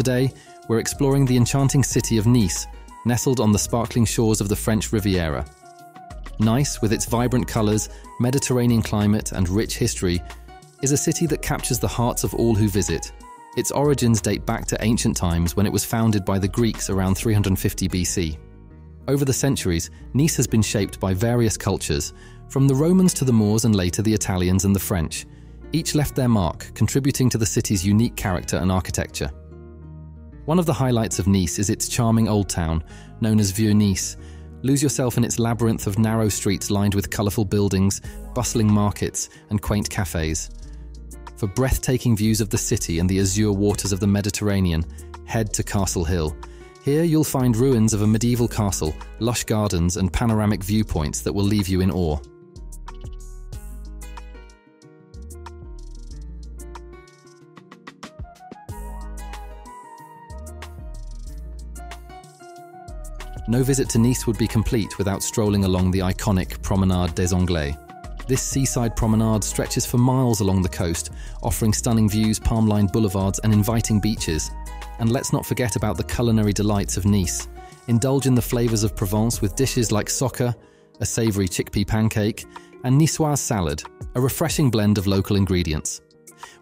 Today, we're exploring the enchanting city of Nice, nestled on the sparkling shores of the French Riviera. Nice, with its vibrant colours, Mediterranean climate, and rich history, is a city that captures the hearts of all who visit. Its origins date back to ancient times when it was founded by the Greeks around 350 BC. Over the centuries, Nice has been shaped by various cultures, from the Romans to the Moors and later the Italians and the French. Each left their mark, contributing to the city's unique character and architecture. One of the highlights of Nice is its charming old town, known as Vieux Nice. Lose yourself in its labyrinth of narrow streets lined with colourful buildings, bustling markets, and quaint cafes. For breathtaking views of the city and the azure waters of the Mediterranean, head to Castle Hill. Here you'll find ruins of a medieval castle, lush gardens, and panoramic viewpoints that will leave you in awe. No visit to Nice would be complete without strolling along the iconic Promenade des Anglais. This seaside promenade stretches for miles along the coast, offering stunning views, palm-lined boulevards and inviting beaches. And let's not forget about the culinary delights of Nice. Indulge in the flavours of Provence with dishes like soca, a savoury chickpea pancake, and niçoise salad, a refreshing blend of local ingredients.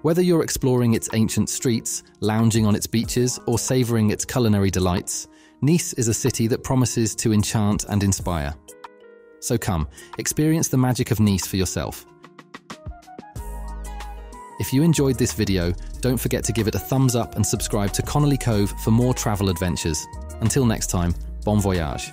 Whether you're exploring its ancient streets, lounging on its beaches, or savouring its culinary delights, Nice is a city that promises to enchant and inspire. So come, experience the magic of Nice for yourself. If you enjoyed this video, don't forget to give it a thumbs up and subscribe to Connolly Cove for more travel adventures. Until next time, bon voyage.